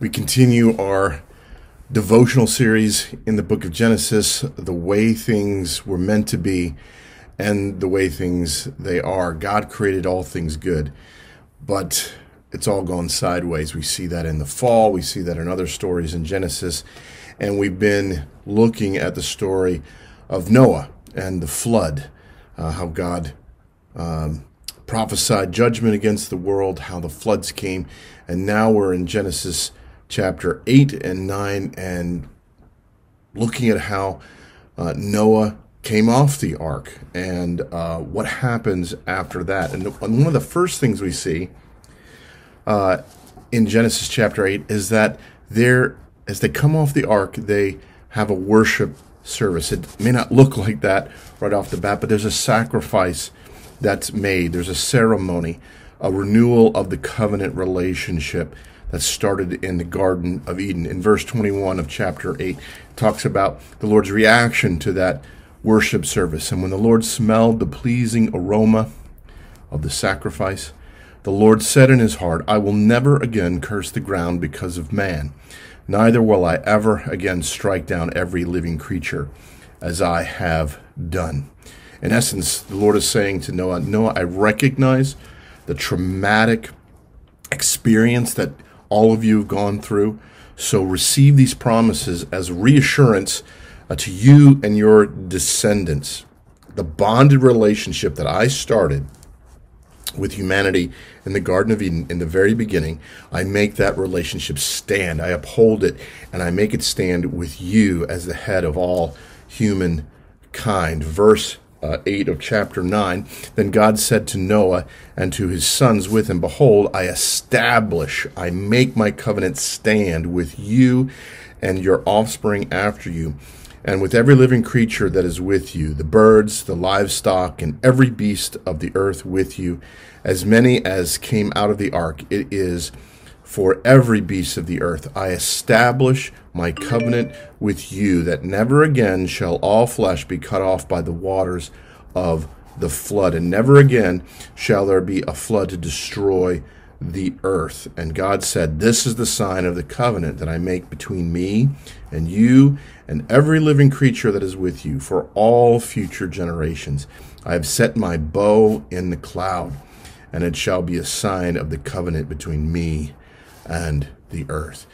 We continue our devotional series in the book of Genesis, the way things were meant to be and the way things they are. God created all things good, but it's all gone sideways. We see that in the fall, we see that in other stories in Genesis, and we've been looking at the story of Noah and the flood, uh, how God um, prophesied judgment against the world, how the floods came, and now we're in Genesis chapter 8 and 9 and looking at how uh, Noah came off the ark and uh, what happens after that. And one of the first things we see uh, in Genesis chapter 8 is that there, as they come off the ark, they have a worship service. It may not look like that right off the bat, but there's a sacrifice that's made, there's a ceremony, a renewal of the covenant relationship that started in the Garden of Eden. In verse 21 of chapter 8, talks about the Lord's reaction to that worship service. And when the Lord smelled the pleasing aroma of the sacrifice, the Lord said in his heart, I will never again curse the ground because of man, neither will I ever again strike down every living creature as I have done. In essence, the Lord is saying to Noah, Noah, I recognize the traumatic experience that all of you have gone through. So receive these promises as reassurance uh, to you and your descendants. The bonded relationship that I started with humanity in the Garden of Eden in the very beginning, I make that relationship stand. I uphold it and I make it stand with you as the head of all humankind. Verse uh, 8 of chapter 9 Then God said to Noah and to his sons with him, Behold, I establish, I make my covenant stand with you and your offspring after you, and with every living creature that is with you, the birds, the livestock, and every beast of the earth with you, as many as came out of the ark. It is for every beast of the earth. I establish my covenant with you that never again shall all flesh be cut off by the waters of the flood, and never again shall there be a flood to destroy the earth. And God said, This is the sign of the covenant that I make between me and you and every living creature that is with you for all future generations. I have set my bow in the cloud, and it shall be a sign of the covenant between me and the earth.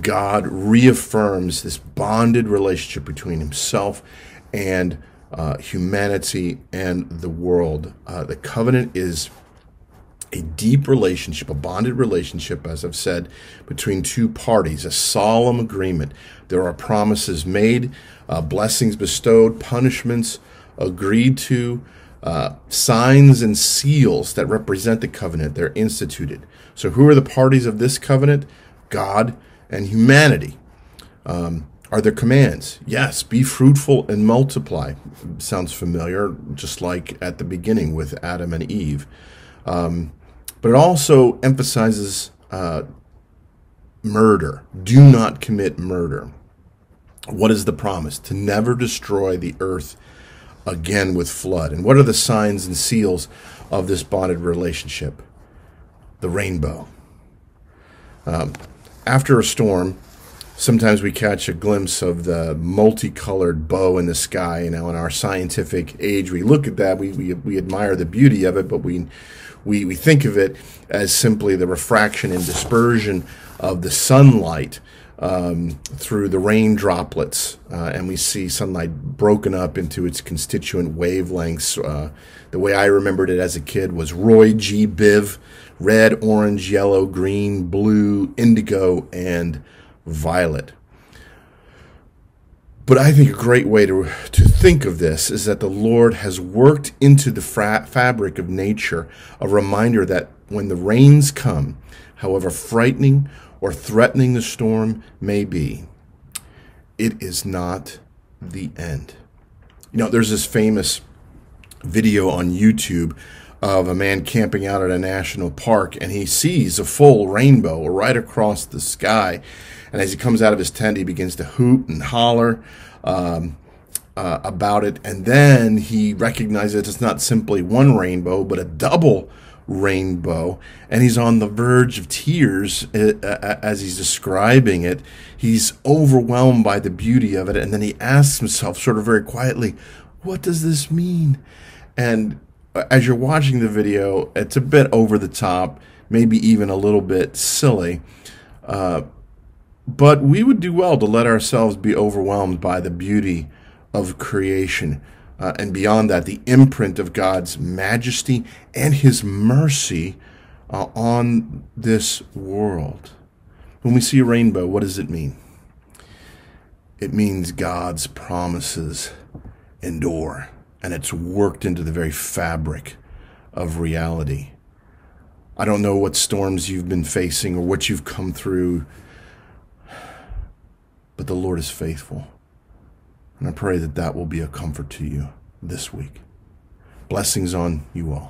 God reaffirms this bonded relationship between himself and uh, humanity and the world. Uh, the covenant is a deep relationship, a bonded relationship, as I've said, between two parties, a solemn agreement. There are promises made, uh, blessings bestowed, punishments agreed to, uh, signs and seals that represent the covenant. They're instituted. So, who are the parties of this covenant? God and humanity. Um, are there commands? Yes, be fruitful and multiply. Sounds familiar, just like at the beginning with Adam and Eve. Um, but it also emphasizes uh, murder. Do not commit murder. What is the promise? To never destroy the earth again with flood. And what are the signs and seals of this bonded relationship? The rainbow. Um, after a storm, sometimes we catch a glimpse of the multicolored bow in the sky. You know, in our scientific age, we look at that, we, we, we admire the beauty of it, but we, we, we think of it as simply the refraction and dispersion of the sunlight um, through the rain droplets, uh, and we see sunlight broken up into its constituent wavelengths. Uh, the way I remembered it as a kid was Roy G. Biv red, orange, yellow, green, blue, indigo, and violet. But I think a great way to, to think of this is that the Lord has worked into the fra- fabric of nature a reminder that when the rains come, however frightening or threatening the storm may be, it is not the end. You know, there's this famous video on YouTube of a man camping out at a national park and he sees a full rainbow right across the sky. And as he comes out of his tent, he begins to hoot and holler um, uh, about it. And then he recognizes it's not simply one rainbow, but a double rainbow, and he's on the verge of tears uh, uh, as he's describing it. He's overwhelmed by the beauty of it, and then he asks himself, sort of very quietly, What does this mean? And uh, as you're watching the video, it's a bit over the top, maybe even a little bit silly. Uh, but we would do well to let ourselves be overwhelmed by the beauty of creation uh, and beyond that, the imprint of God's majesty and his mercy uh, on this world. When we see a rainbow, what does it mean? It means God's promises endure, and it's worked into the very fabric of reality. I don't know what storms you've been facing or what you've come through, but the Lord is faithful. And I pray that that will be a comfort to you this week. Blessings on you all.